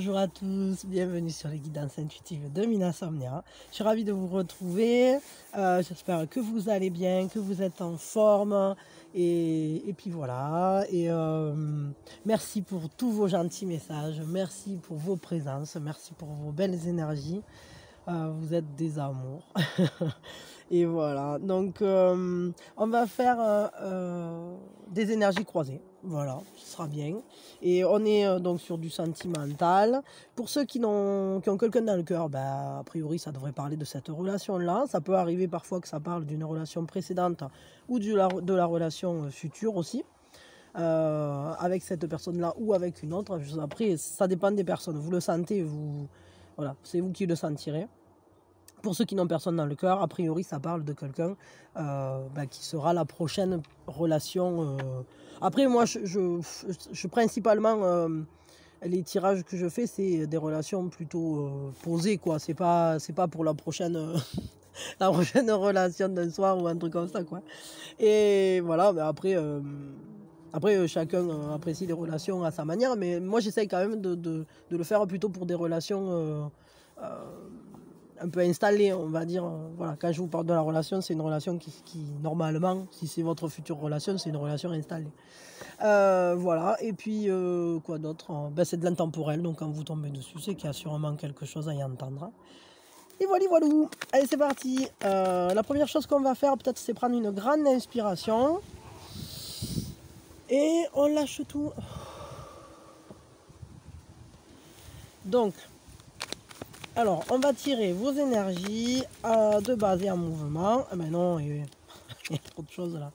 Bonjour à tous, bienvenue sur les guidances intuitives de Mina Somnia. Je suis ravie de vous retrouver. Euh, j'espère que vous allez bien, que vous êtes en forme. Et, puis voilà. Et euh, merci pour tous vos gentils messages. Merci pour vos présences. Merci pour vos belles énergies. Euh, vous êtes des amours. et voilà. Donc, on va faire des énergies croisées. Voilà, ce sera bien. Et on est euh, donc sur du sentimental. Pour ceux qui, ont, qui ont quelqu'un dans le cœur, bah, a priori, ça devrait parler de cette relation-là. Ça peut arriver parfois que ça parle d'une relation précédente ou de la, de la relation euh, future aussi. Euh, avec cette personne-là ou avec une autre. Après, ça dépend des personnes. Vous le sentez, vous, voilà, c'est vous qui le sentirez. Pour ceux qui n'ont personne dans le cœur, a priori, ça parle de quelqu'un bah, qui sera la prochaine relation après, moi, je, principalement, euh, les tirages que je fais, c'est des relations plutôt euh, posées, quoi. C'est pas, c'est pas pour la prochaine, euh, la prochaine relation d'un soir ou un truc comme ça, quoi. Et voilà, mais après, après chacun apprécie les relations à sa manière, mais moi, j'essaye quand même de, de, le faire plutôt pour des relations un peu installé, on va dire. Euh, voilà, quand je vous parle de la relation, c'est une relation qui, normalement, si c'est votre future relation, c'est une relation installée. Euh, voilà, et puis euh, quoi d'autre ben, C'est de l'intemporel, donc quand vous tombez dessus, c'est qu'il y a sûrement quelque chose à y entendre. Et voilà, voilà. Allez, c'est parti. la première chose qu'on va faire, peut-être, c'est prendre une grande inspiration. Et on lâche tout. Donc, alors, on va tirer vos énergies euh, de base et en mouvement. Ah ben non, il y a trop de choses là.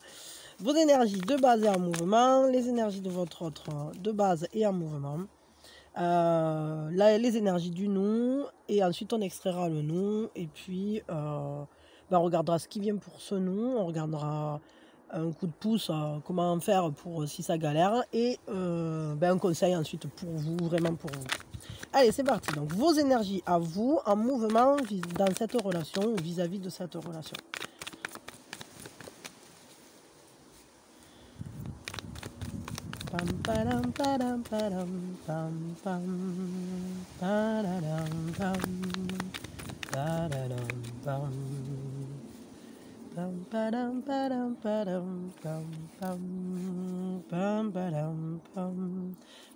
Vos énergies de base et en mouvement, les énergies de votre autre de base et en mouvement. Euh, les énergies du nous, et ensuite on extraira le nous, et puis euh, ben, on regardera ce qui vient pour ce nous, on regardera un coup de pouce, comment faire pour si ça galère, et ben, un conseil ensuite pour vous, vraiment pour vous. Allez, c'est parti. Donc, vos énergies à vous en mouvement dans cette relation vis-à-vis de cette relation.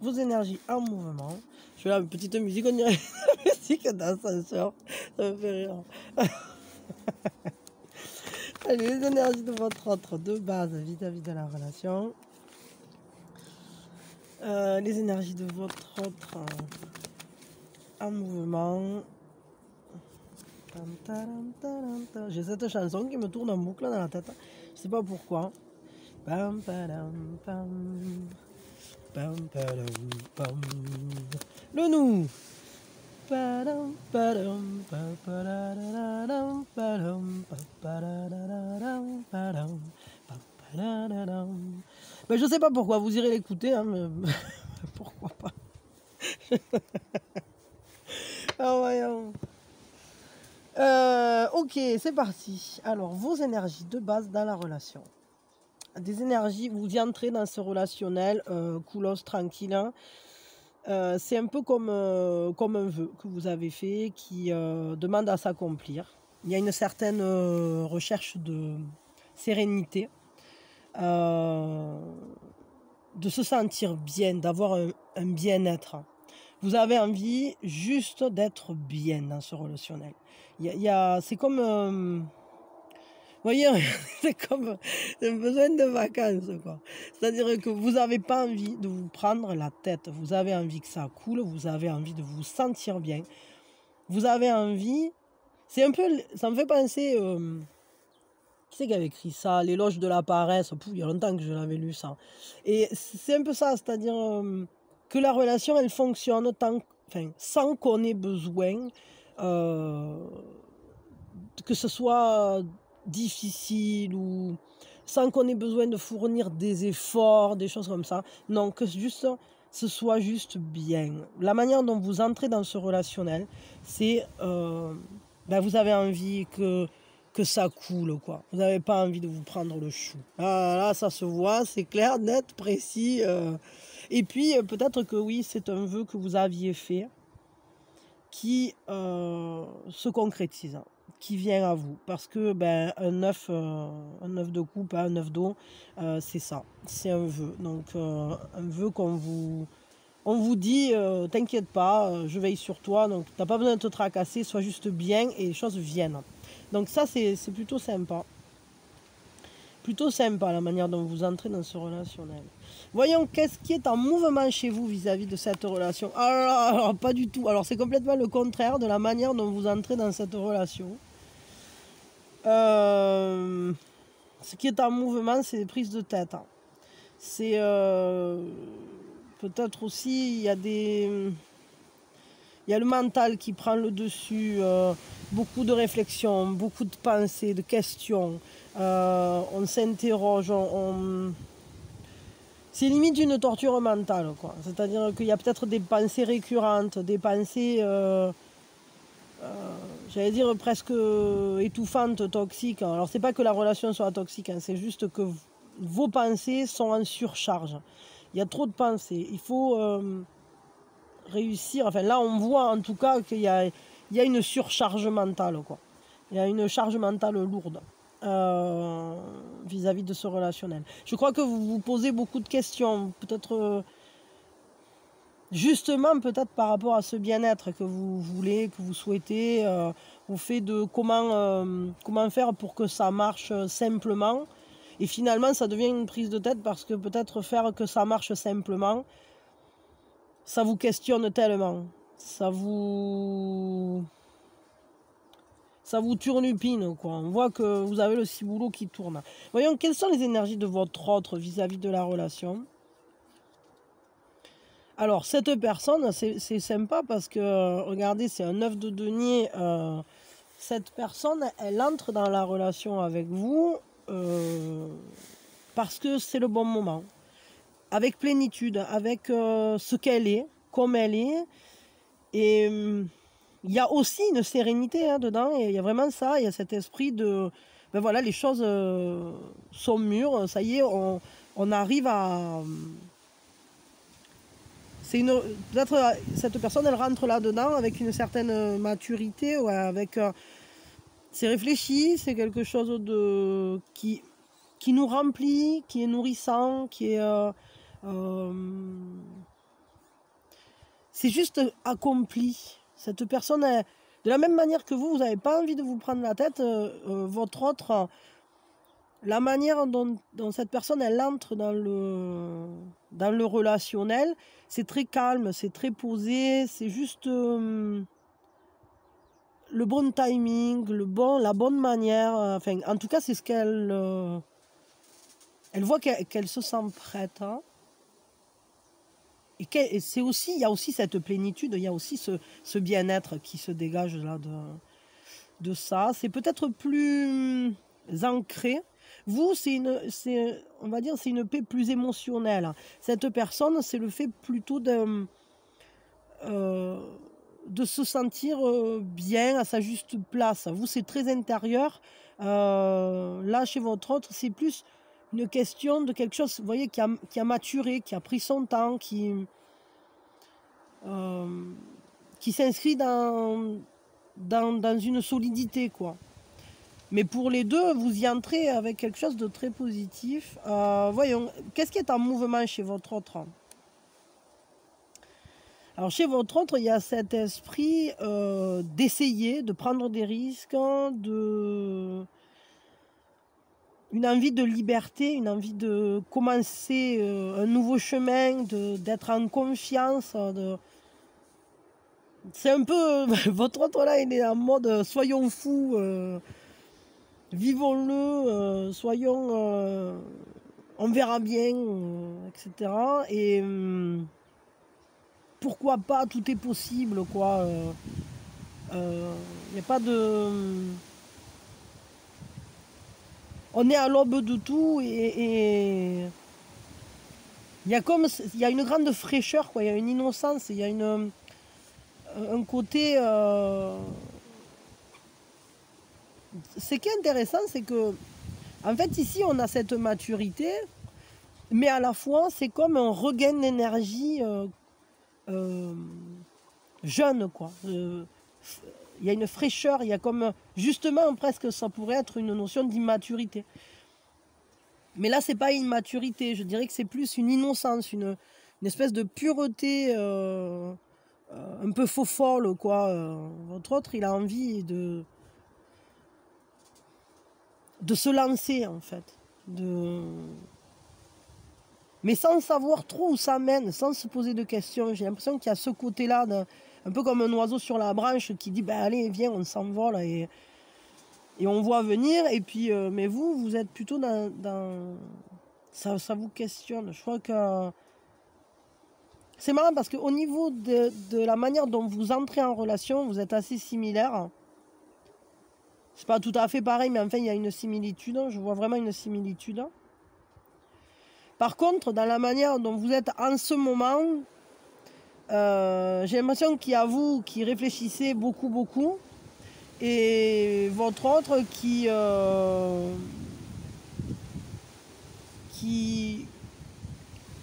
Vos énergies en mouvement. Je fais la petite musique, on dirait musique d'ascenseur. Ça me fait rire. Allez, les énergies de votre autre de base vis-à-vis de la relation. Euh, les énergies de votre autre en mouvement. J'ai cette chanson qui me tourne en boucle dans la tête. Je sais pas pourquoi. Le nous. Ben, je sais pas pourquoi, vous irez l'écouter, hein, mais pourquoi pas. ah, voyons. Euh, ok, c'est parti. Alors, vos énergies de base dans la relation. Des énergies, vous y entrez dans ce relationnel, euh, coolos. Hein. Euh, c'est un peu comme, euh, comme un vœu que vous avez fait qui demande à s'accomplir. Il y a une certaine recherche de sérénité, de se sentir bien, d'avoir un bien-être vous avez envie juste d'être bien dans ce relationnel. Il y a, c'est comme, euh, vous voyez, c'est comme un besoin de vacances, quoi. C'est-à-dire que vous n'avez pas envie de vous prendre la tête. Vous avez envie que ça coule. Vous avez envie de vous sentir bien. Vous avez envie. C'est un peu, ça me fait penser. Euh, qui c'est qui avait écrit ça? L'éloge de la paresse. il y a longtemps que je l'avais lu ça. Et c'est un peu ça, c'est-à-dire. Euh, que la relation elle fonctionne tant, enfin, sans qu'on ait besoin euh, que ce soit difficile ou sans qu'on ait besoin de fournir des efforts, des choses comme ça. Non, que juste ce soit juste bien. La manière dont vous entrez dans ce relationnel, c'est euh, ben vous avez envie que que ça coule quoi. Vous n'avez pas envie de vous prendre le chou. Ah, là, ça se voit, c'est clair, net, précis. Euh, et puis, euh, peut-être que oui, c'est un vœu que vous aviez fait qui se concrétise, qui vient à vous. Parce que ben, un neuf un de coupe, un neuf d'eau, c'est ça, c'est un vœu. Donc un vœu qu'on vous on vous dit euh, t'inquiète pas, euh, je veille sur toi, donc t'as pas besoin de te tracasser, sois juste bien et les choses viennent. Donc ça c'est plutôt sympa. Plutôt sympa la manière dont vous entrez dans ce relationnel. Voyons qu'est-ce qui est en mouvement chez vous vis-à-vis de cette relation? Alors, pas du tout. Alors c'est complètement le contraire de la manière dont vous entrez dans cette relation. Euh, ce qui est en mouvement, c'est les prises de tête. Hein. C'est Peut-être aussi, il y a des... Il y a le mental qui prend le dessus, euh, beaucoup de réflexions, beaucoup de pensées, de questions. Euh, on s'interroge, on, c'est limite une torture mentale. C'est-à-dire qu'il y a peut-être des pensées récurrentes, des pensées, euh, j'allais dire, presque étouffantes, toxiques. Alors, c'est pas que la relation soit toxique, hein, c'est juste que vos pensées sont en surcharge. Il y a trop de pensées. Il faut euh, réussir. Enfin, là, on voit en tout cas qu'il y a, il y a une surcharge mentale. Quoi. Il y a une charge mentale lourde euh, vis-à-vis de ce relationnel. Je crois que vous vous posez beaucoup de questions. Peut-être. Euh, justement, peut-être par rapport à ce bien-être que vous voulez, que vous souhaitez, au fait de comment, comment faire pour que ça marche simplement et finalement, ça devient une prise de tête parce que peut-être faire que ça marche simplement, ça vous questionne tellement. Ça vous. Ça vous turnupine, quoi. On voit que vous avez le ciboulot qui tourne. Voyons, quelles sont les énergies de votre autre vis-à-vis de la relation alors, cette personne, c'est sympa parce que, regardez, c'est un œuf de denier. Euh, cette personne, elle entre dans la relation avec vous euh, parce que c'est le bon moment. Avec plénitude, avec euh, ce qu'elle est, comme elle est. Et euh, il y a aussi une sérénité hein, dedans, et il y a vraiment ça, il y a cet esprit de, ben voilà, les choses sont mûres, ça y est, on, arrive à... C'est une, peut-être cette personne, elle rentre là-dedans avec une certaine maturité, avec c'est réfléchi, c'est quelque chose de qui, qui nous remplit, qui est nourrissant, qui est euh, euh, c'est juste accompli. Cette personne, de la même manière que vous, vous n'avez pas envie de vous prendre la tête, euh, votre autre, la manière dont, cette personne elle entre dans le dans le relationnel, c'est très calme, c'est très posé, c'est juste le bon timing, le bon, la bonne manière. Euh, enfin, en tout cas, c'est ce qu'elle. Euh, elle voit qu'elle se sent prête. Hein. C'est aussi, il y a aussi cette plénitude, il y a aussi ce, bien-être qui se dégage là de, ça. C'est peut-être plus ancré. Vous, c'est une, on va dire, c'est une paix plus émotionnelle. Cette personne, c'est le fait plutôt de euh, de se sentir euh, bien à sa juste place. Vous, c'est très intérieur. Euh, là, chez votre autre, c'est plus une question de quelque chose, vous voyez, qui a, qui a maturé, qui a pris son temps, qui, euh, qui s'inscrit dans, dans, une solidité, quoi. Mais pour les deux, vous y entrez avec quelque chose de très positif. voyons, qu'est-ce qui est en mouvement chez votre autre alors chez votre autre, il y a cet esprit euh, d'essayer, de prendre des risques, de une envie de liberté, une envie de commencer euh, un nouveau chemin, d'être en confiance. C'est un peu votre autre là, il est en mode euh, soyons fous, vivons-le, soyons, on verra bien, etc. Et hum, pourquoi pas, tout est possible, quoi. Il euh, n'y euh, a pas de. On est à l'aube de tout et. il y a comme il y a une grande fraîcheur quoi il y a une innocence il y a une un côté euh, ce qui est intéressant c'est que en fait ici on a cette maturité mais à la fois c'est comme un regain d'énergie euh, jeune, quoi. il y a une fraîcheur, il y a comme, justement, presque, ça pourrait être une notion d'immaturité. Mais là, c'est pas une maturité, je dirais que c'est plus une innocence, une, espèce de pureté euh, euh, un peu faux folle, quoi. Euh, votre autre, il a envie de, de se lancer, en fait. Mais sans savoir trop où ça mène, sans se poser de questions. J'ai l'impression qu'il y a ce côté-là, un peu comme un oiseau sur la branche qui dit ben allez, viens, on s'envole. Et on voit venir. Et puis, euh, mais vous, vous êtes plutôt dans. Ça, ça, vous questionne. Je crois que. C'est marrant parce qu'au niveau de, la manière dont vous entrez en relation, vous êtes assez similaires. C'est pas tout à fait pareil, mais enfin, il y a une similitude. Je vois vraiment une similitude. Par contre, dans la manière dont vous êtes en ce moment, euh, j'ai l'impression qu'il y a vous qui réfléchissez beaucoup, beaucoup et votre autre qui, euh, qui,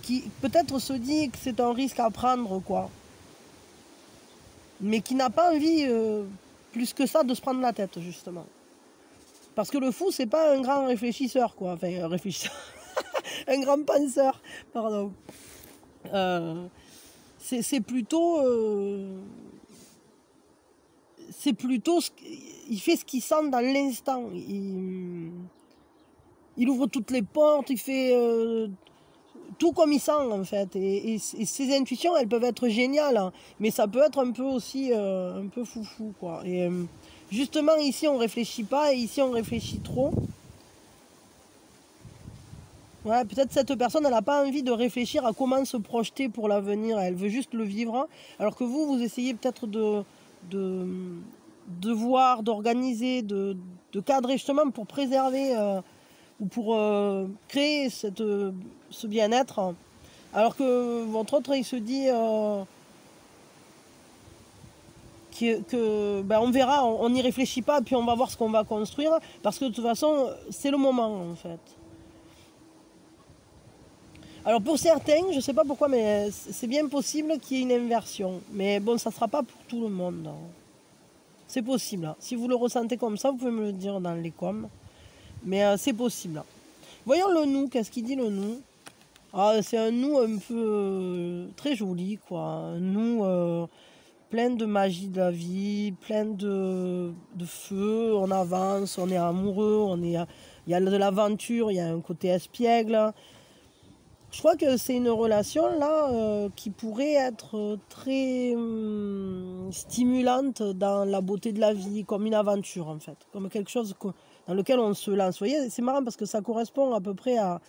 qui peut-être se dit que c'est un risque à prendre, quoi. Mais qui n'a pas envie, euh, plus que ça, de se prendre la tête, justement. Parce que le fou, c'est pas un grand réfléchisseur, quoi. Enfin, un réfléchisseur. un grand penseur, pardon. Euh, c'est plutôt c'est plutôt ce il fait ce qu'il sent dans l'instant. Il, ouvre toutes les portes, il fait euh, tout comme il sent en fait. Et, ses intuitions, elles peuvent être géniales, hein. mais ça peut être un peu aussi euh, un peu foufou quoi. Et euh, justement ici on réfléchit pas et ici on réfléchit trop. Ouais, peut-être cette personne, elle n'a pas envie de réfléchir à comment se projeter pour l'avenir, elle veut juste le vivre. Alors que vous, vous essayez peut-être de, de, voir, d'organiser, de, cadrer justement pour préserver euh, ou pour euh, créer ce bien-être. Alors que votre autre, il se dit euh, que, ben, on verra, on n'y réfléchit pas, puis on va voir ce qu'on va construire, parce que de toute façon, c'est le moment en fait. Alors pour certains, je ne sais pas pourquoi, mais c'est bien possible qu'il y ait une inversion. Mais bon, ça ne sera pas pour tout le monde. C'est possible. Si vous le ressentez comme ça, vous pouvez me le dire dans les coms. Mais euh, c'est possible. Voyons le nous. Qu'est-ce qu'il dit le nous? Ah, C'est un nous un peu euh, très joli, quoi. Un nous euh, plein de magie de la vie, plein de, feu. On avance, on est amoureux, il y a de l'aventure, il y a un côté espiègle. Je crois que c'est une relation là euh, qui pourrait être très hum, stimulante dans la beauté de la vie, comme une aventure en fait, comme quelque chose dans lequel on se lance. Vous voyez, c'est marrant parce que ça correspond à peu près à,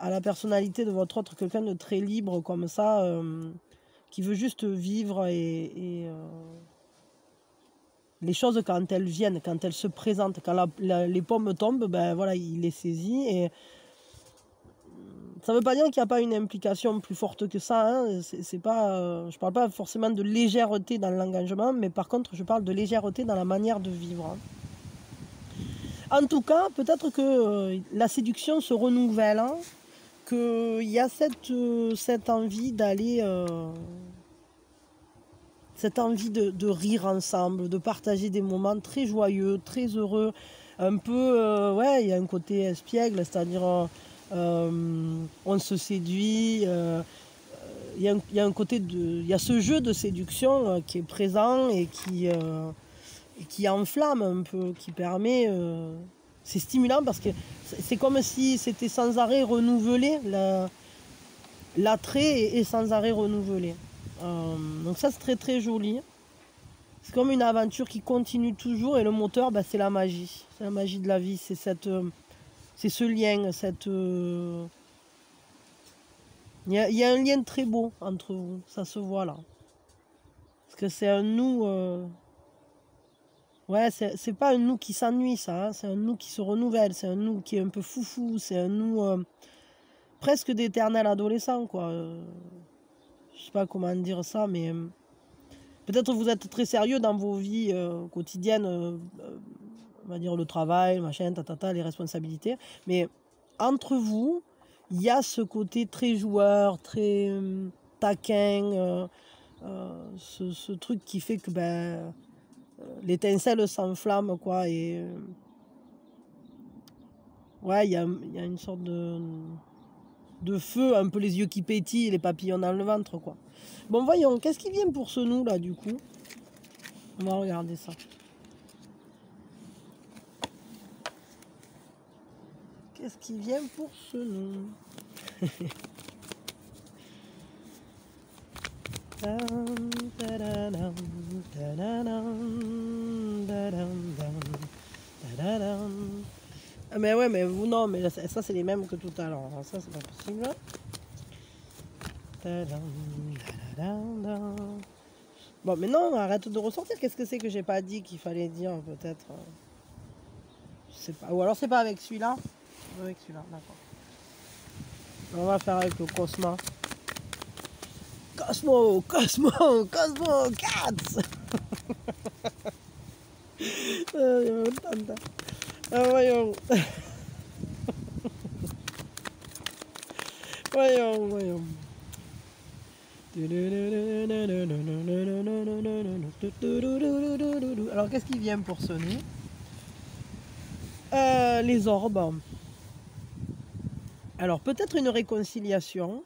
la personnalité de votre autre, quelqu'un de très libre comme ça, hum, qui veut juste vivre et, euh, les choses quand elles viennent, quand elles se présentent, quand les pommes tombent, ben voilà, il les saisit et ça ne veut pas dire qu'il n'y a pas une implication plus forte que ça. Hein. C'est, pas, euh, je ne parle pas forcément de légèreté dans l'engagement, mais par contre, je parle de légèreté dans la manière de vivre. Hein. En tout cas, peut-être que euh, la séduction se renouvelle, hein, qu'il y a cette, euh, cette envie d'aller. cette envie de, de, rire ensemble, de partager des moments très joyeux, très heureux. Un peu, ouais, il y a un côté espiègle, c'est-à-dire on se séduit. Euh, il y, a un côté de, il y a ce jeu de séduction euh, qui est présent et qui, qui enflamme un peu, qui permet. c'est stimulant parce que c'est comme si c'était sans arrêt renouvelé. L'attrait est sans arrêt renouvelé. donc ça c'est très très joli. C'est comme une aventure qui continue toujours et le moteur bah, c'est la magie. C'est la magie de la vie. C'est cette, c'est ce lien, cette. Euh, il y, a, un lien très beau entre vous, ça se voit là. Parce que c'est un nous. Euh, ouais, c'est pas un nous qui s'ennuie, ça. Hein. C'est un nous qui se renouvelle. C'est un nous qui est un peu foufou. C'est un nous euh, presque d'éternel adolescent, quoi. Je sais pas comment dire ça, mais peut-être vous êtes très sérieux dans vos vies quotidiennes on va dire le travail, machin, tatata, les responsabilités. Mais entre vous, il y a ce côté très joueur, très euh, taquin, euh, ce, truc qui fait que ben, l'étincelle s'enflamme, quoi. Et ouais, il y a, y a, une sorte de, de feu, un peu les yeux qui pétillent, les papillons dans le ventre, quoi. Bon, voyons, qu'est-ce qui vient pour ce nous, là, du coup? On va regarder ça. Qu'est-ce qui vient pour ce ah, mais ouais, mais vous non, mais ça, c'est les mêmes que tout à l'heure. Ça c'est pas possible. Bon, mais non, arrête de ressortir. Qu'est-ce que c'est que j'ai pas dit qu'il fallait dire peut-être? Pas. Ou alors c'est pas avec celui-là Celui-là, d'accord. On va faire avec le Cosmo. Cosmo, Cosmo, Cosmo, Cats Ah, voyons. voyons, voyons. Alors, qu'est-ce qui vient pour sonner? Euh, Les orbes. Alors, peut-être une réconciliation.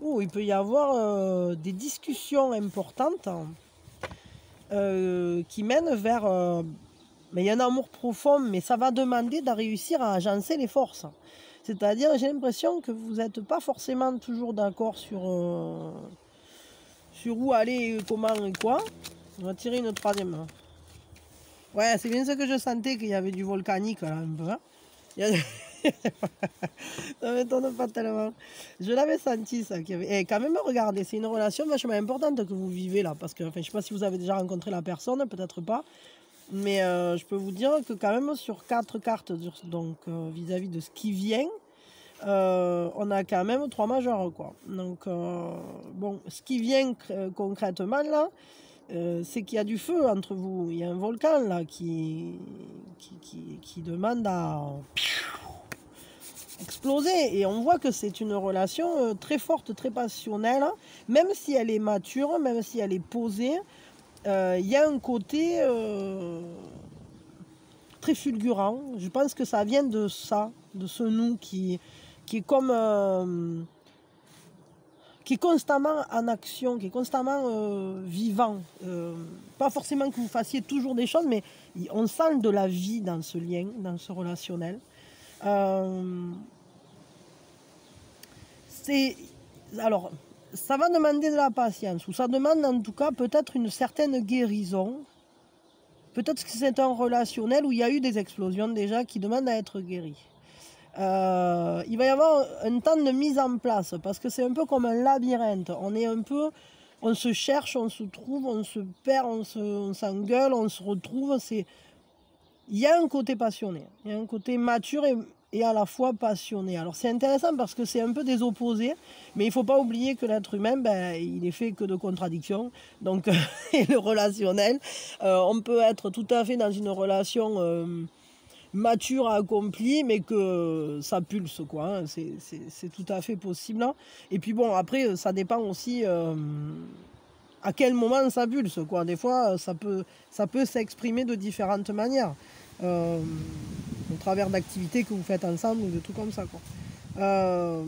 Oh, il peut y avoir euh, des discussions importantes euh, qui mène vers. Euh, mais il y a un amour profond, mais ça va demander de réussir à agencer les forces. C'est-à-dire, j'ai l'impression que vous n'êtes pas forcément toujours d'accord sur, sur où aller, comment et quoi. On va tirer une troisième. Ouais, c'est bien ce que je sentais qu'il y avait du volcanique là, un peu. Hein. ça m'étonne pas tellement. Je l'avais senti ça. Et eh, quand même, regardez, c'est une relation vachement importante que vous vivez là. Parce que, enfin, je sais pas si vous avez déjà rencontré la personne, peut-être pas. Mais euh, je peux vous dire que quand même sur quatre cartes, donc euh, vis-à-vis de ce qui vient, euh, on a quand même trois majeurs quoi. Donc bon, ce qui vient concrètement là, c'est qu'il y a du feu entre vous. Il y a un volcan là qui qui, qui, demande à exploser. Et on voit que c'est une relation euh, très forte, très passionnelle. Même si elle est mature, même si elle est posée, euh, il y a un côté euh, très fulgurant. Je pense que ça vient de ça, de ce nous qui, qui est comme... qui est constamment en action, qui est constamment vivant. pas forcément que vous fassiez toujours des choses, mais on sent de la vie dans ce lien, dans ce relationnel. Euh. Alors, ça va demander de la patience, ou ça demande en tout cas peut-être une certaine guérison. Peut-être que c'est un relationnel où il y a eu des explosions déjà qui demandent à être guéries. Euh, il va y avoir un temps de mise en place parce que c'est un peu comme un labyrinthe. On est un peu, on se cherche, on se trouve, on se perd, on s'engueule, on, se retrouve. C'est, il y a un côté passionné, il y a un côté mature et et à la fois passionné. Alors c'est intéressant parce que c'est un peu des opposés, mais il ne faut pas oublier que l'être humain, ben, il est fait que de contradictions, donc et le relationnel. Euh, on peut être tout à fait dans une relation euh, mature, accomplie, mais que ça pulse, quoi. Hein. C'est tout à fait possible. Et puis bon, après, ça dépend aussi euh, à quel moment ça pulse, quoi. Des fois, ça peut, ça peut s'exprimer de différentes manières au travers d'activités que vous faites ensemble ou de tout comme ça. Quoi. Euh,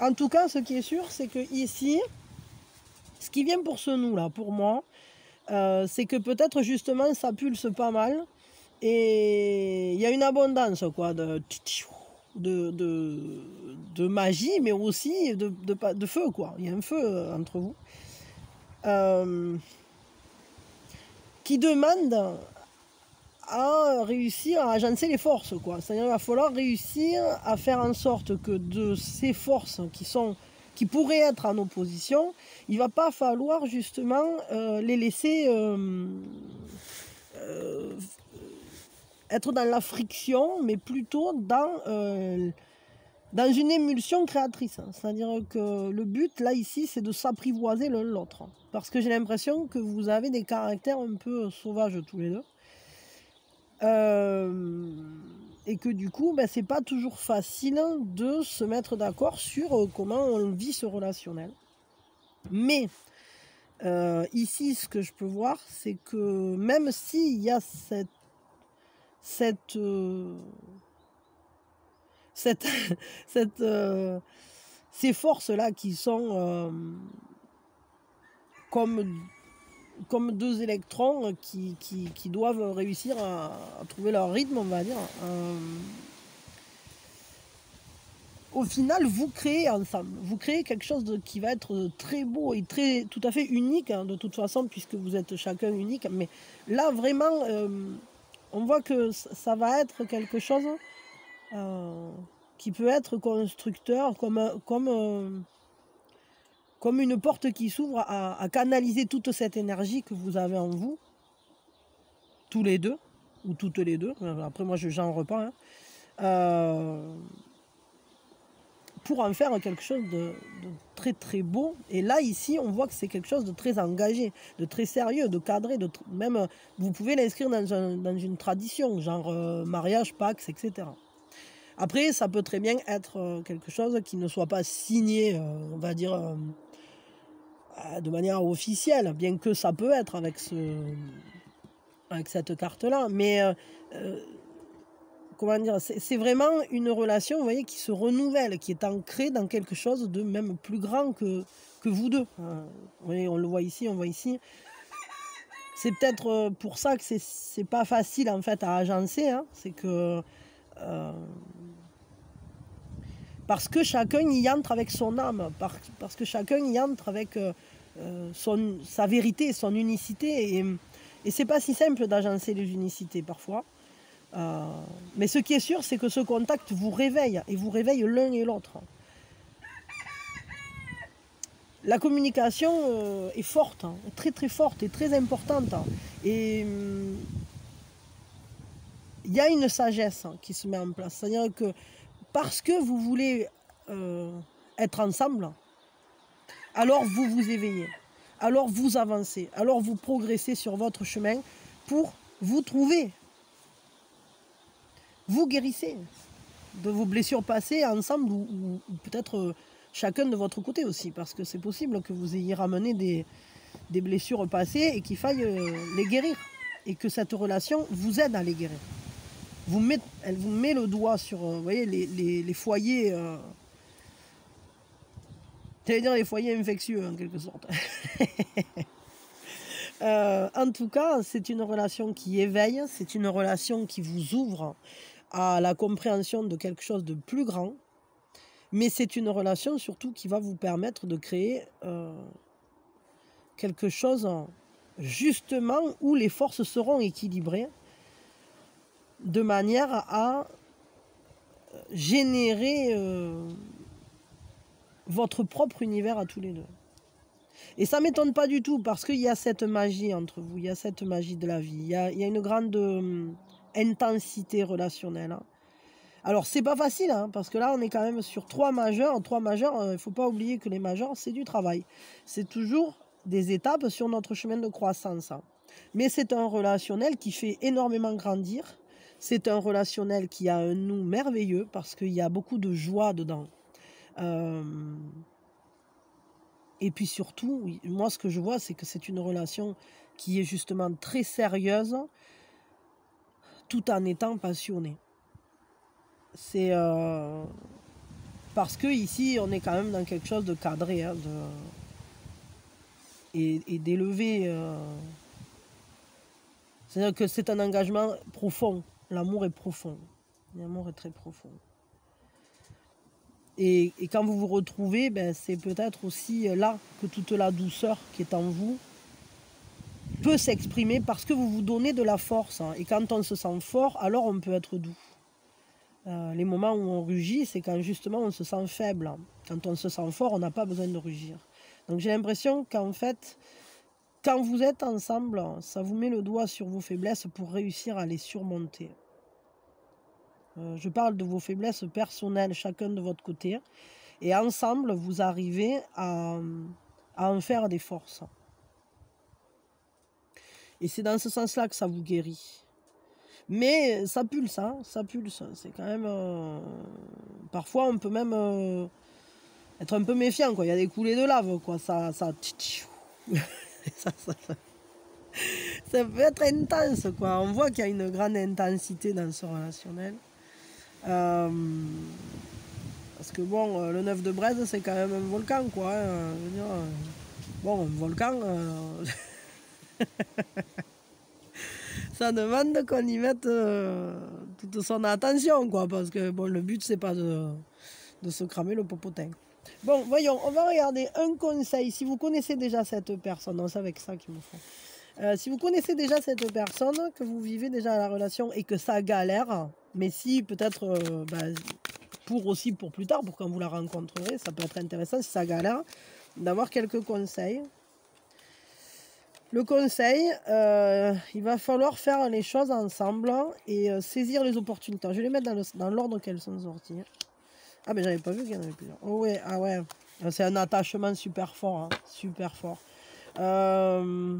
en tout cas, ce qui est sûr, c'est que ici, ce qui vient pour ce nous là, pour moi, euh, c'est que peut-être justement ça pulse pas mal et il y a une abondance quoi de de, de, magie, mais aussi de, de, feu quoi. Il y a un feu entre vous. Euh, qui demande à réussir à agencer les forces. Quoi. C'est-à-dire va falloir réussir à faire en sorte que de ces forces qui, sont, qui pourraient être en opposition, il va pas falloir justement euh, les laisser euh, euh, être dans la friction, mais plutôt dans, dans une émulsion créatrice. C'est-à-dire que le but, là, ici, c'est de s'apprivoiser l'un l'autre. Parce que j'ai l'impression que vous avez des caractères un peu sauvages tous les deux. Euh, et que du coup, ben, c'est pas toujours facile de se mettre d'accord sur euh, comment on vit ce relationnel. Mais euh, ici, ce que je peux voir, c'est que même s'il y a cette, cette, euh, cette, cette ces forces-là qui sont comme comme deux électrons qui, qui, doivent réussir à, trouver leur rythme, on va dire. Euh, au final, vous créez ensemble, vous créez quelque chose de, qui va être très beau et très, tout à fait unique, hein, de toute façon, puisque vous êtes chacun unique. Mais là, vraiment, euh, on voit que ça va être quelque chose euh, qui peut être constructeur, comme, comme comme une porte qui s'ouvre à, canaliser toute cette énergie que vous avez en vous, tous les deux, ou toutes les deux, après moi je j'en repas, euh, pour en faire quelque chose de, très très beau. Et là ici on voit que c'est quelque chose de très engagé, de très sérieux, de cadré, de même vous pouvez l'inscrire dans, une tradition, genre euh, mariage, Pax, etc. Après, ça peut très bien être euh, quelque chose qui ne soit pas signé, on va dire, euh, de manière officielle, bien que ça peut être avec, ce, avec cette carte-là. Mais euh, euh, c'est vraiment une relation, vous voyez, qui se renouvelle, qui est ancrée dans quelque chose de même plus grand que, que vous deux. Vous voyez, on le voit ici, on voit ici. C'est peut-être pour ça que c'est pas facile en fait à agencer. Hein. C'est que parce que chacun y entre avec son âme, parce que chacun y entre avec euh, euh, son, sa vérité, son unicité. Et, et c'est pas si simple d'agencer les unicités parfois. Euh, mais ce qui est sûr, c'est que ce contact vous réveille, et vous réveille l'un et l'autre. La communication est forte, hein, très très forte et très importante. Et hum, il y a une sagesse qui se met en place. C'est-à-dire que parce que vous voulez euh, être ensemble, alors vous vous éveillez, alors vous avancez, alors vous progressez sur votre chemin pour vous trouver. Vous guérissez de vos blessures passées ensemble ou, peut-être euh, chacun de votre côté aussi, parce que c'est possible que vous ayez ramené des, blessures passées et qu'il faille euh, les guérir et que cette relation vous aide à les guérir elle vous met le doigt sur euh, voyez, les, foyers. Euh, dire les foyers infectieux en quelque sorte. En tout cas, c'est une relation qui éveille, c'est une relation qui vous ouvre à la compréhension de quelque chose de plus grand, mais c'est une relation surtout qui va vous permettre de créer quelque chose justement où les forces seront équilibrées de manière à générer euh, votre propre univers à tous les deux. Et ça ne m'étonne pas du tout parce qu'il y a cette magie entre vous, il y a cette magie de la vie, il y a, une grande euh, intensité relationnelle. Hein. Alors c'est pas facile hein, parce que là on est quand même sur trois majeurs. Trois majeurs, euh, il ne faut pas oublier que les majeurs c'est du travail. C'est toujours des étapes sur notre chemin de croissance. Hein. Mais c'est un relationnel qui fait énormément grandir c'est un relationnel qui a un nous merveilleux parce qu'il y a beaucoup de joie dedans. Euh, et puis surtout, moi ce que je vois, c'est que c'est une relation qui est justement très sérieuse tout en étant passionnée. C'est euh, parce que ici, on est quand même dans quelque chose de cadré hein, et, d'élevé. Euh, c'est-à-dire que c'est un engagement profond. L'amour est profond. L'amour est très profond. Et, quand vous vous retrouvez, ben, c'est peut-être aussi là que toute la douceur qui est en vous peut s'exprimer parce que vous vous donnez de la force. Hein. Et quand on se sent fort, alors on peut être doux. Euh, les moments où on rugit, c'est quand justement on se sent faible. Quand on se sent fort, on n'a pas besoin de rugir. Donc j'ai l'impression qu'en fait, quand vous êtes ensemble, ça vous met le doigt sur vos faiblesses pour réussir à les surmonter. Euh, je parle de vos faiblesses personnelles, chacun de votre côté. Et ensemble, vous arrivez à, en faire des forces. Et c'est dans ce sens-là que ça vous guérit. Mais ça pulse, hein, ça pulse. C'est quand même. euh, Parfois, on peut même euh, être un peu méfiant. Quoi. Il y a des coulées de lave. Quoi. Ça, ça... ça, ça, ça- peut être intense. Quoi. On voit qu'il y a une grande intensité dans ce relationnel. Euh, Parce que bon, le 9 de Braise, c'est quand même un volcan. Quoi, hein. Bon, un volcan. ça demande qu'on y mette euh, toute son attention, quoi, parce que bon, le but, c'est pas de, de se cramer le popotin. Bon, voyons, on va regarder un conseil. Si vous connaissez déjà cette personne, non, c'est avec ça qu'il me faut. Euh, si vous connaissez déjà cette personne, que vous vivez déjà la relation et que ça galère, mais si peut-être euh, bah, pour aussi pour plus tard, pour quand vous la rencontrerez, ça peut être intéressant si ça galère, d'avoir quelques conseils. Le conseil, euh, il va falloir faire les choses ensemble et euh, saisir les opportunités. Je vais les mettre dans l'ordre qu'elles sont sorties. Ah, mais j'avais pas vu qu'il y en avait plusieurs. Oh, ouais, ah ouais. C'est un attachement super fort. hein, Super fort. Euh,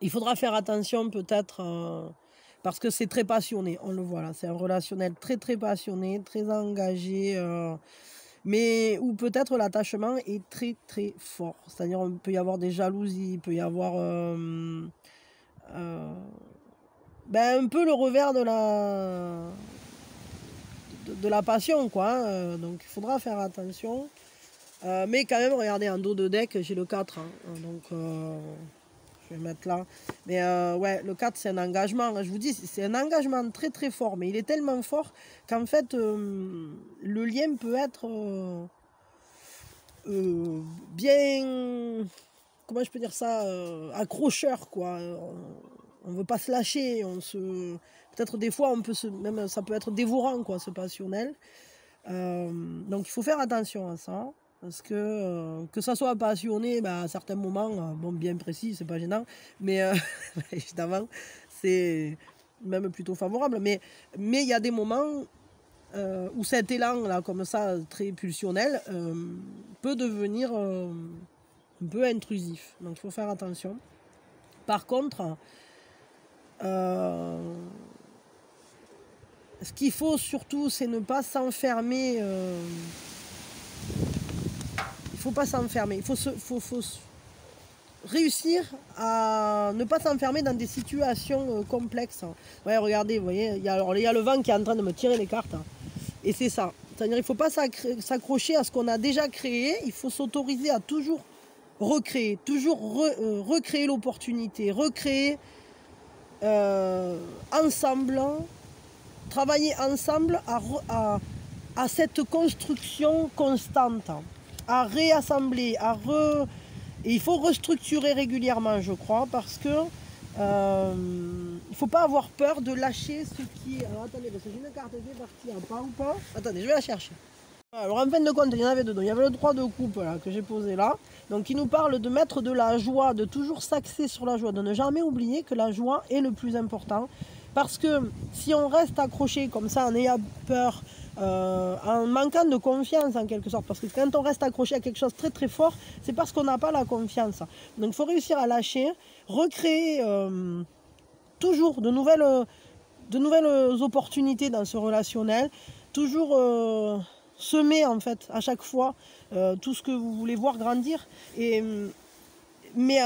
il faudra faire attention peut-être parce que c'est très passionné. On le voit là. C'est un relationnel très, très passionné, très engagé. Mais où peut-être l'attachement est très très fort. C'est-à-dire il peut y avoir des jalousies, il peut y avoir euh, euh, ben, un peu le revers de la de, la passion quoi. hein. Euh, Donc il faudra faire attention. Mais quand même, regardez, en dos de deck, j'ai le 4. hein. Donc vais mettre là. Mais euh, ouais, le 4, c'est un engagement. Je vous dis, c'est un engagement très très fort. Mais il est tellement fort qu'en fait, euh, le lien peut être euh, bien. Comment je peux dire ça Accrocheur, quoi. On, on veut pas se lâcher. On se. Peut-être des fois, on peut se, même ça peut être dévorant, quoi, ce passionnel. Donc il faut faire attention à ça. Parce que euh, que ça soit passionné, bah, à certains moments, euh, bon, bien précis, c'est pas gênant, mais euh, évidemment, c'est même plutôt favorable. Mais il y a des moments où cet élan, là, comme ça, très pulsionnel, peut devenir un peu intrusif. Donc il faut faire attention. Par contre, ce qu'il faut surtout, c'est ne pas s'enfermer. Faut pas s'enfermer. Il faut, se, réussir à ne pas s'enfermer dans des situations euh, complexes. Ouais, regardez, vous voyez, il y, a, alors, il y a le vent qui est en train de me tirer les cartes. hein. Et c'est ça. C'est-à-dire il ne faut pas s'accr- s'accrocher à ce qu'on a déjà créé. Il faut s'autoriser à toujours recréer, toujours euh, recréer l'opportunité, recréer euh, ensemble, travailler ensemble à, à- à cette construction constante, à réassembler, à re... Et il faut restructurer régulièrement, je crois, parce que euh, il ne faut pas avoir peur de lâcher ce qui... Alors attendez, parce que j'ai une carte qui est partie en pas ou pas. Attendez, je vais la chercher. Alors en fin de compte, il y en avait deux. Il y avait le droit de coupe là, que j'ai posé là. Donc il nous parle de mettre de la joie, de toujours s'axer sur la joie, de ne jamais oublier que la joie est le plus important. Parce que si on reste accroché comme ça en ayant peur, euh, en manquant de confiance en quelque sorte, parce que quand on reste accroché à quelque chose très très fort, c'est parce qu'on n'a pas la confiance. Donc il faut réussir à lâcher, recréer euh, toujours de nouvelles, de nouvelles opportunités dans ce relationnel, toujours euh, semer en fait à chaque fois tout ce que vous voulez voir grandir. Et, mais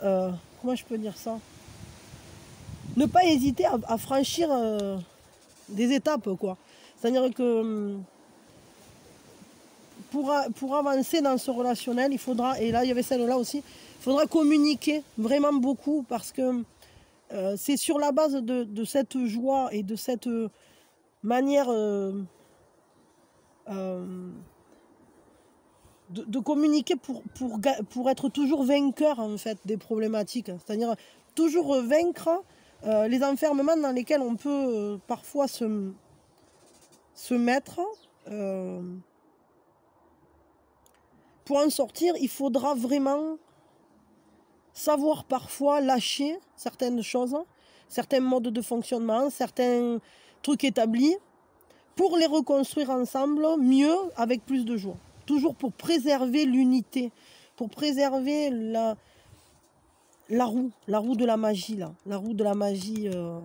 comment je peux dire ça? Ne pas hésiter à, à franchir des étapes quoi. C'est-à-dire que hum, pour, pour avancer dans ce relationnel, il faudra, et là il y avait celle-là aussi, il faudra communiquer vraiment beaucoup parce que euh, c'est sur la base de, de cette joie et de cette euh, manière euh, euh, de, de communiquer pour, pour, pour être toujours vainqueur en fait des problématiques. C'est-à-dire toujours vaincre les enfermements dans lesquels on peut parfois se, se mettre. euh, pour en sortir, il faudra vraiment savoir parfois lâcher certaines choses, certains modes de fonctionnement, certains trucs établis, pour les reconstruire ensemble mieux, avec plus de joie. Toujours pour préserver l'unité, pour préserver la, la roue, la roue de la magie, la roue de la magie euh,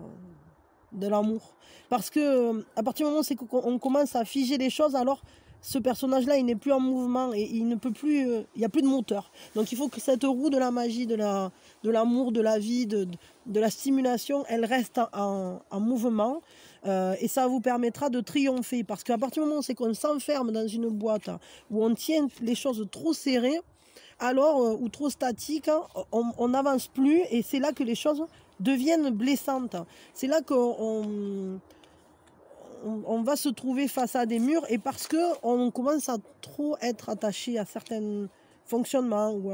de l'amour. Parce que à partir du moment où qu'on commence à figer les choses, alors ce personnage-là, il n'est plus en mouvement et il ne peut plus, il n'y a plus de moteur. Donc il faut que cette roue de la magie, de la, de l'amour, de la vie, de, de, la stimulation, elle reste en, en mouvement. et ça vous permettra de triompher. Parce qu'à partir du moment où qu'on s'enferme dans une boîte où on tient les choses trop serrées, alors, euh, ou trop statiques, on n'avance plus et c'est là que les choses deviennent blessantes. C'est là qu'on on, va se trouver face à des murs et parce qu'on commence à trop être attaché à certains fonctionnements. Ou,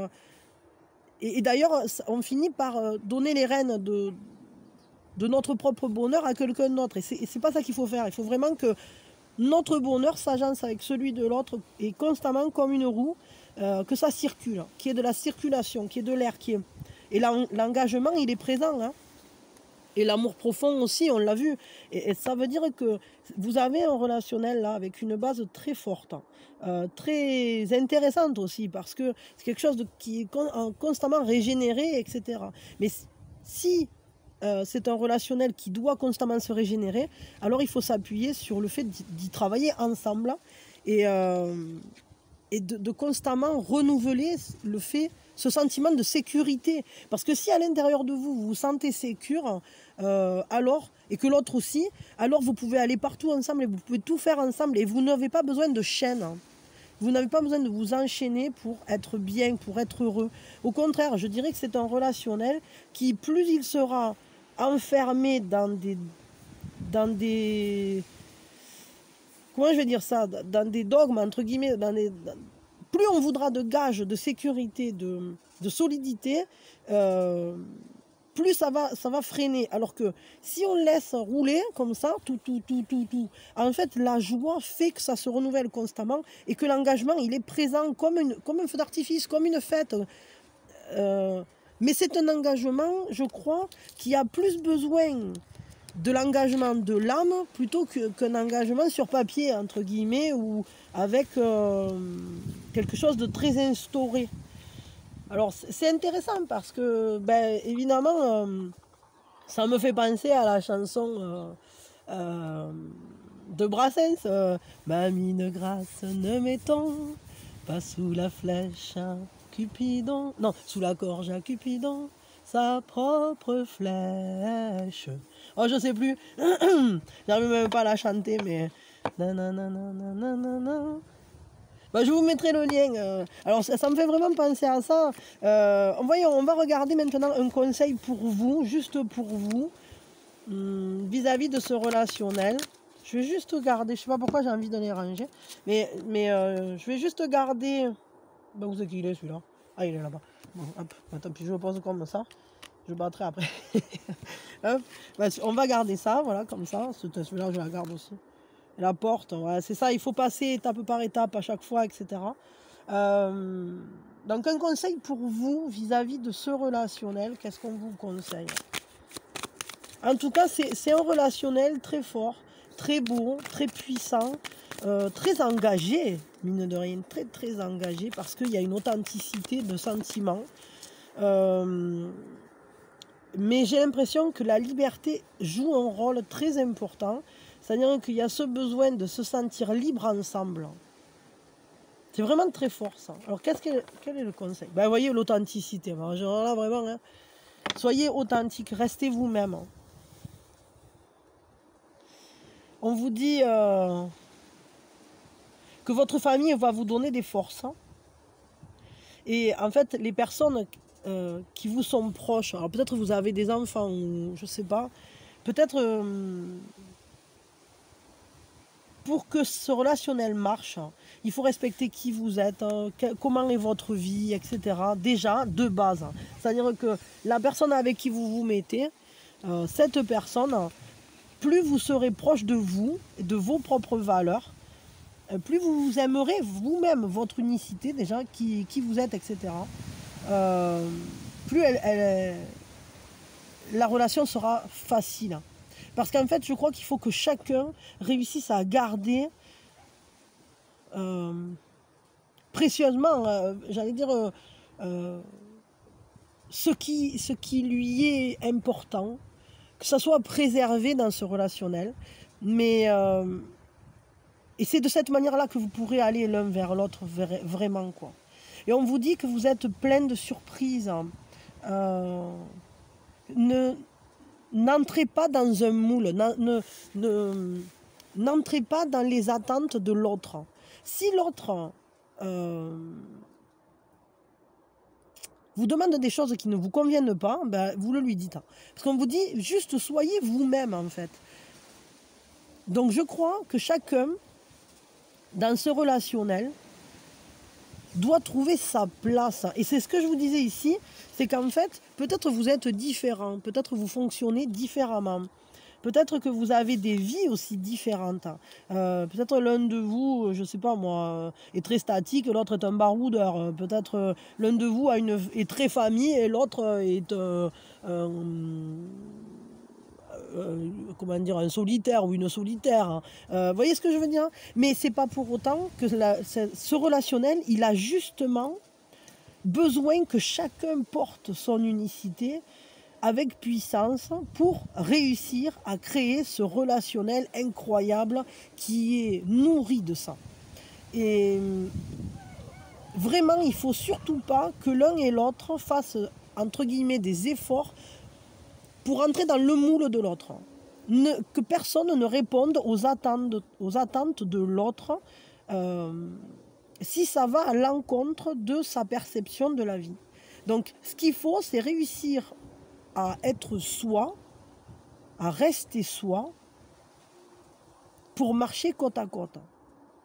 et, d'ailleurs, on finit par euh, donner les rênes de, de notre propre bonheur à quelqu'un d'autre. Et c'est pas ça qu'il faut faire. Il faut vraiment que notre bonheur s'agence avec celui de l'autre et constamment comme une roue. Euh, que ça circule, qu'il y ait de la circulation, qu'il y ait de l'air, qui est... Et l'engagement, il est présent. Hein. Et l'amour profond aussi, on l'a vu. Et, ça veut dire que vous avez un relationnel là avec une base très forte, hein. euh, très intéressante aussi, parce que c'est quelque chose qui est constamment régénéré, etc. Mais si euh, c'est un relationnel qui doit constamment se régénérer, alors il faut s'appuyer sur le fait d'y travailler ensemble. Et, et de, constamment renouveler le fait, ce sentiment de sécurité. Parce que si à l'intérieur de vous, vous vous sentez sécure, euh, alors, et que l'autre aussi, alors vous pouvez aller partout ensemble et vous pouvez tout faire ensemble et vous n'avez pas besoin de chaîne. Vous n'avez pas besoin de vous enchaîner pour être bien, pour être heureux. Au contraire, je dirais que c'est un relationnel qui, plus il sera enfermé dans des, dans des, comment je vais dire ça, dans des dogmes, entre guillemets, dans plus on voudra de gages de sécurité, de, solidité, euh, plus ça va, freiner. Alors que si on laisse rouler comme ça, tout, tout, tout, tout, tout, en fait, la joie fait que ça se renouvelle constamment et que l'engagement, il est présent comme, une, comme un feu d'artifice, comme une fête. Euh, mais c'est un engagement, je crois, qui a plus besoin de l'engagement de l'âme plutôt qu'un engagement sur papier, entre guillemets, ou avec euh, quelque chose de très instauré. Alors c'est intéressant parce que, ben, évidemment, euh, ça me fait penser à la chanson euh, de Brassens, Mamie grâce, ne mettons pas sous la flèche à Cupidon, non, sous la gorge à Cupidon, sa propre flèche. Oh, je sais plus. J'arrive même pas à la chanter, mais. Bah, je vous mettrai le lien. Euh. Alors, ça, me fait vraiment penser à ça. Euh, voyons, on va regarder maintenant un conseil pour vous, juste pour vous, hmm, vis-à-vis de ce relationnel. Je vais juste garder, je sais pas pourquoi j'ai envie de les ranger, mais, mais euh, je vais juste garder. Ben, où c'est qu'il est celui-là? Ah, il est là-bas. Bon, hop, attends, puis je pose comme ça. Je battrai après. Bah, on va garder ça, voilà, comme ça. Celui-là, je la garde aussi. la porte, c'est ça, il faut passer étape par étape à chaque fois, etc. Euh, donc un conseil pour vous vis-à-vis de ce relationnel, qu'est-ce qu'on vous conseille? En tout cas, c'est un relationnel très fort, très beau, très puissant, euh, très engagé, mine de rien, très très engagé, parce qu'il y a une authenticité de sentiment. Euh, mais j'ai l'impression que la liberté joue un rôle très important. C'est-à-dire qu'il y a ce besoin de se sentir libre ensemble. C'est vraiment très fort ça. Alors qu'est-ce que, quel est le conseil? Ben, voyez l'authenticité. Vraiment, hein. soyez authentique, restez vous-même. On vous dit euh, que votre famille va vous donner des forces. Hein. Et en fait, les personnes euh, qui vous sont proches. Alors peut-être vous avez des enfants ou je sais pas. Peut-être euh, pour que ce relationnel marche, il faut respecter qui vous êtes, hein, comment est votre vie, etc. Déjà de base. C'est-à-dire que la personne avec qui vous vous mettez, euh, cette personne, plus vous serez proche de vous de vos propres valeurs, plus vous aimerez vous-même votre unicité déjà, qui, qui vous êtes, etc. Euh, plus la relation sera facile. Parce qu'en fait, je crois qu'il faut que chacun réussisse à garder euh, précieusement, euh, j'allais dire, ce, qui, ce qui lui est important, que ça soit préservé dans ce relationnel. Mais euh, et c'est de cette manière-là que vous pourrez aller l'un vers l'autre vraiment quoi. Et on vous dit que vous êtes plein de surprises. Euh, ne n'entrez pas dans un moule. Ne, n'entrez pas dans les attentes de l'autre. Si l'autre euh, vous demande des choses qui ne vous conviennent pas, ben, vous le lui dites. Parce qu'on vous dit juste soyez vous-même en fait. Donc je crois que chacun, dans ce relationnel, doit trouver sa place. Et c'est ce que je vous disais ici, c'est qu'en fait, peut-être vous êtes différent, peut-être vous fonctionnez différemment. Peut-être que vous avez des vies aussi différentes. Euh, peut-être l'un de vous, je ne sais pas moi, est très statique, l'autre est un baroudeur. Peut-être l'un de vous a une, est très famille et l'autre est euh, euh, comment dire, un solitaire ou une solitaire. Hein. vous voyez ce que je veux dire? Mais c'est pas pour autant que ce relationnel, il a justement besoin que chacun porte son unicité avec puissance pour réussir à créer ce relationnel incroyable qui est nourri de ça. Et vraiment, il faut surtout pas que l'un et l'autre fassent entre guillemets des efforts pour entrer dans le moule de l'autre. que personne ne réponde aux attentes, aux attentes de l'autre euh, si ça va à l'encontre de sa perception de la vie. Donc ce qu'il faut, c'est réussir à être soi, à rester soi, pour marcher côte à côte,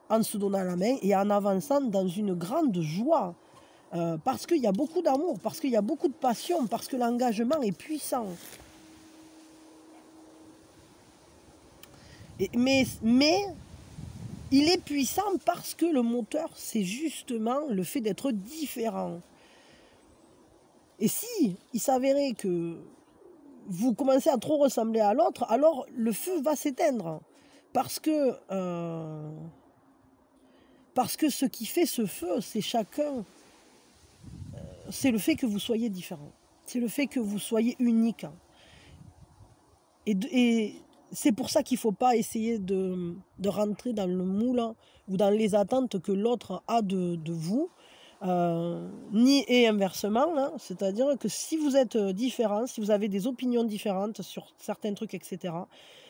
en se donnant la main et en avançant dans une grande joie, euh, parce qu'il y a beaucoup d'amour, parce qu'il y a beaucoup de passion, parce que l'engagement est puissant. Mais, il est puissant parce que le moteur, c'est justement le fait d'être différent. Et si il s'avérait que vous commencez à trop ressembler à l'autre, alors le feu va s'éteindre. Parce que, euh, ce qui fait ce feu, c'est chacun, euh, c'est le fait que vous soyez différent. C'est le fait que vous soyez unique. C'est pour ça qu'il ne faut pas essayer de, rentrer dans le moule ou dans les attentes que l'autre a de vous. Euh, ni et inversement. Hein. C'est-à-dire que si vous êtes euh, différent, si vous avez des opinions différentes sur certains trucs, etc.,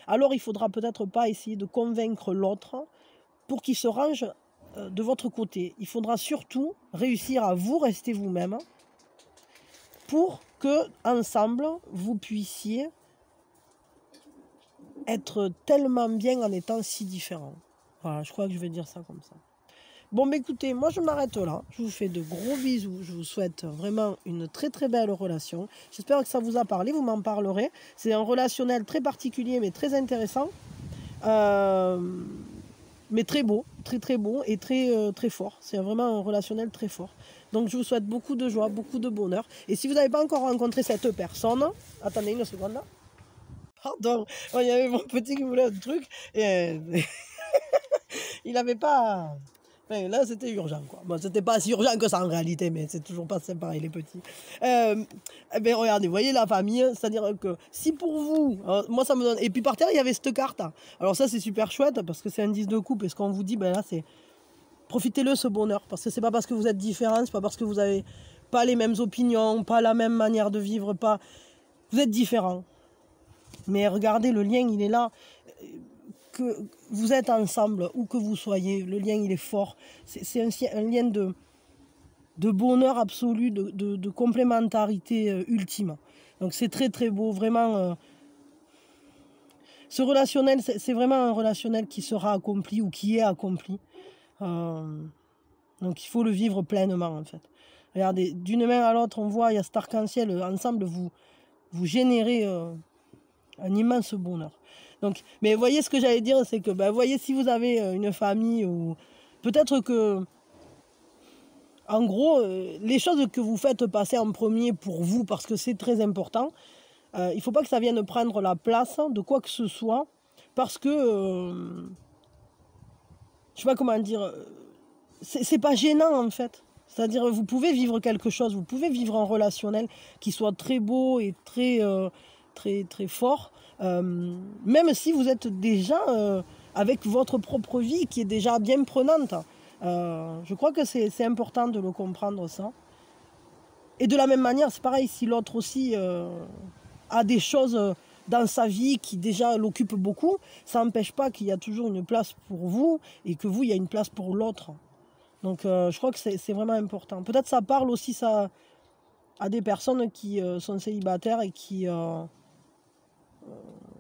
alors il faudra peut-être pas essayer de convaincre l'autre pour qu'il se range euh, de votre côté. Il faudra surtout réussir à vous rester vous-même pour que ensemble vous puissiez être tellement bien en étant si différents. Voilà, je crois que je vais dire ça comme ça. Bon, bah, écoutez, moi je m'arrête là. Je vous fais de gros bisous. Je vous souhaite vraiment une très très belle relation. J'espère que ça vous a parlé. Vous m'en parlerez. C'est un relationnel très particulier mais très intéressant. Euh, mais très beau, très très beau et très euh, très fort. C'est vraiment un relationnel très fort. Donc je vous souhaite beaucoup de joie, beaucoup de bonheur. Et si vous n'avez pas encore rencontré cette personne, attendez une seconde là. Pardon, il y avait mon petit qui voulait un truc et il n'avait pas là, c'était urgent, quoi. Bon, c'était pas si urgent que ça en réalité, mais c'est toujours pas sympa, il est petit. Euh, eh ben, regardez, vous voyez la famille, c'est-à-dire que si pour vous, hein, moi ça me donne. Et puis par terre, il y avait cette carte. Alors ça, c'est super chouette parce que c'est un 10 de coupe et ce qu'on vous dit, ben là, c'est profitez-le ce bonheur parce que c'est pas parce que vous êtes différent, c'est pas parce que vous avez pas les mêmes opinions, pas la même manière de vivre, pas. Vous êtes différent. Mais regardez, le lien, il est là que vous êtes ensemble, où que vous soyez, le lien il est fort. C'est un, lien de, de bonheur absolu, de, complémentarité euh, ultime. Donc c'est très très beau, vraiment. Euh, ce relationnel, c'est vraiment un relationnel qui sera accompli ou qui est accompli. Euh, donc il faut le vivre pleinement en fait. Regardez, d'une main à l'autre, on voit, il y a cet arc-en-ciel, ensemble, vous, vous générez un immense bonheur. Donc, mais voyez ce que j'allais dire, c'est que, ben, voyez si vous avez euh, une famille ou peut-être que, en gros, euh, les choses que vous faites passer en premier pour vous, parce que c'est très important, euh, il ne faut pas que ça vienne prendre la place de quoi que ce soit, parce que, je je sais pas comment dire, c'est pas gênant en fait. C'est-à-dire, vous pouvez vivre quelque chose, vous pouvez vivre un relationnel qui soit très beau et très, très, très fort, même si vous êtes déjà avec votre propre vie qui est déjà bien prenante. je crois que c'est important de le comprendre ça. Et de la même manière, c'est pareil, si l'autre aussi a des choses dans sa vie qui déjà l'occupe beaucoup, ça n'empêche pas qu'il y a toujours une place pour vous et que vous, il y a une place pour l'autre. Donc euh, je crois que c'est vraiment important. Peut-être ça parle aussi ça, à des personnes qui euh, sont célibataires et qui, euh,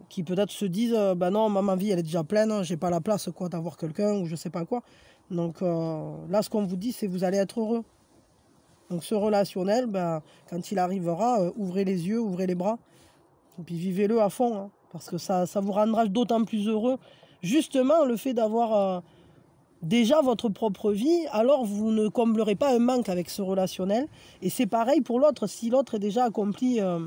qui peut-être se disent ben non, ma vie elle est déjà pleine, j'ai pas la place quoi d'avoir quelqu'un ou je sais pas quoi. Donc là, ce qu'on vous dit, c'est vous allez être heureux. Donc ce relationnel, ben, quand il arrivera, ouvrez les yeux, ouvrez les bras. Et puis vivez-le à fond, hein, parce que ça, vous rendra d'autant plus heureux. Justement, le fait d'avoir euh, déjà votre propre vie, alors vous ne comblerez pas un manque avec ce relationnel. Et c'est pareil pour l'autre. Si l'autre est déjà accompli euh,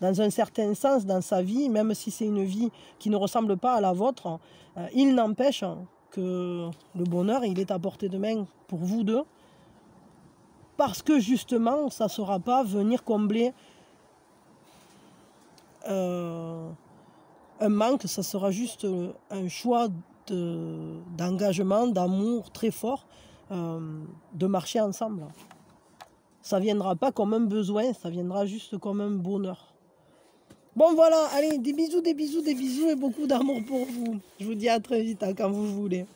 dans un certain sens dans sa vie, même si c'est une vie qui ne ressemble pas à la vôtre, euh, il n'empêche que le bonheur, il est à portée de main pour vous deux. Parce que justement, ça ne sera pas venir combler euh, un manque, ça sera juste euh, un choix d'engagement, d'amour très fort, de marcher ensemble. Ça viendra pas comme un besoin, ça viendra juste comme un bonheur. Bon voilà, allez, des bisous, des bisous, des bisous et beaucoup d'amour pour vous. Je vous dis à très vite hein, quand vous voulez.